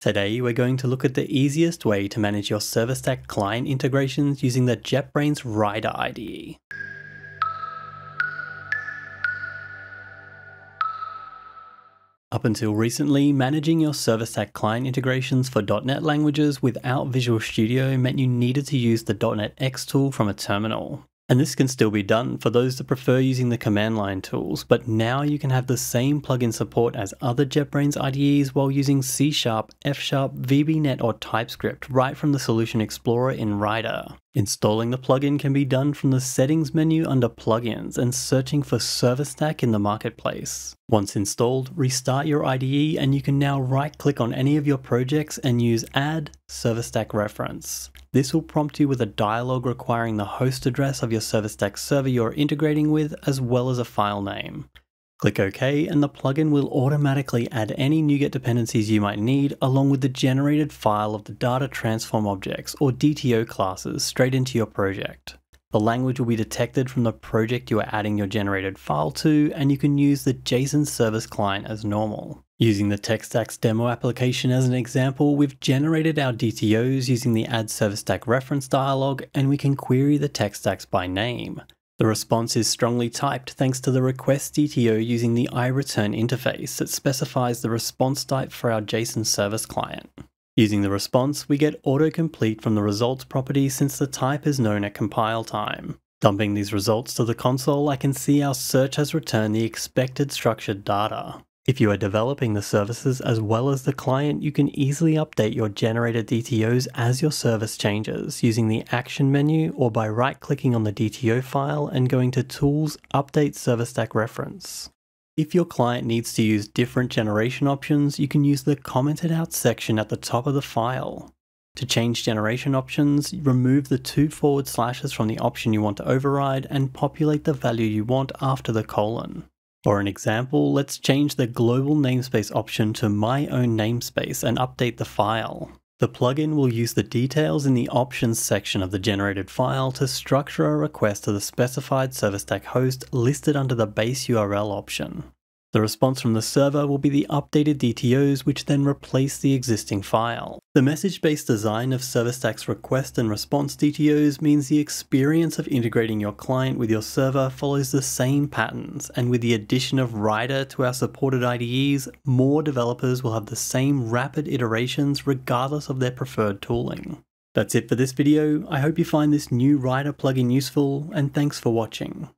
Today, we're going to look at the easiest way to manage your ServiceStack client integrations using the JetBrains Rider IDE. Up until recently, managing your ServiceStack client integrations for .NET languages without Visual Studio meant you needed to use the .NET X tool from a terminal. And this can still be done for those that prefer using the command line tools, but now you can have the same plugin support as other JetBrains IDEs while using C Sharp, F Sharp, VB.NET or TypeScript right from the Solution Explorer in Rider. Installing the plugin can be done from the settings menu under plugins and searching for ServiceStack in the marketplace. Once installed, restart your IDE and you can now right click on any of your projects and use add ServiceStack reference. This will prompt you with a dialog requiring the host address of your ServiceStack server you're integrating with, as well as a file name. Click OK and the plugin will automatically add any NuGet dependencies you might need along with the generated file of the data transfer objects or DTO classes straight into your project. The language will be detected from the project you are adding your generated file to, and you can use the JSON service client as normal. Using the TechStacks demo application as an example, we've generated our DTOs using the Add ServiceStack reference dialog, and we can query the TechStacks by name. The response is strongly typed thanks to the request DTO using the IReturn interface that specifies the response type for our JSON service client. Using the response, we get autocomplete from the results property since the type is known at compile time. Dumping these results to the console, I can see our search has returned the expected structured data. If you are developing the services as well as the client, you can easily update your generated DTOs as your service changes using the action menu or by right clicking on the DTO file and going to Tools, Update ServiceStack Reference. If your client needs to use different generation options, you can use the commented out section at the top of the file. To change generation options, remove the two forward slashes from the option you want to override and populate the value you want after the colon. For an example, let's change the global namespace option to my own namespace and update the file. The plugin will use the details in the options section of the generated file to structure a request to the specified ServiceStack host listed under the base URL option. The response from the server will be the updated DTOs which then replace the existing file. The message-based design of ServiceStack's request and response DTOs means the experience of integrating your client with your server follows the same patterns, and with the addition of Rider to our supported IDEs, more developers will have the same rapid iterations regardless of their preferred tooling. That's it for this video, I hope you find this new Rider plugin useful, and thanks for watching.